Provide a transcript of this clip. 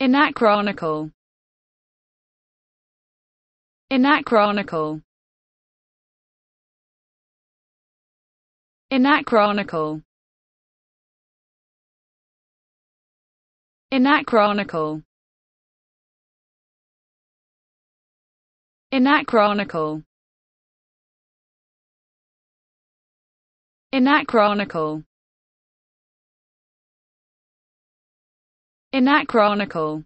Anachronical. Anachronical. Anachronical. Anachronical. Anachronical. Anachronical. Anachronical.